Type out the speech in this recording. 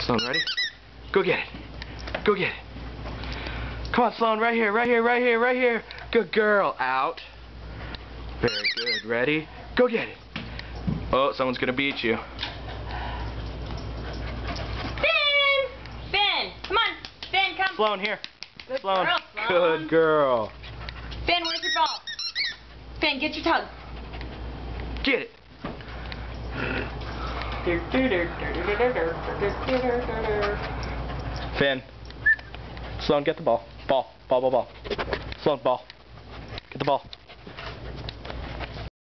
Sloan, ready? Go get it. Go get it. Come on, Sloan, right here, right here, right here, right here. Good girl. Out. Very good. Ready? Go get it. Oh, someone's gonna beat you. Ben! Ben! Come on! Ben, come! Sloan, here. Good Sloan. girl, Sloan. Good girl. Ben, where's your ball? Ben, get your tug. Get it. Finn. Sloan, get the ball. Ball. Ball, ball, ball. Sloan, ball. Get the ball.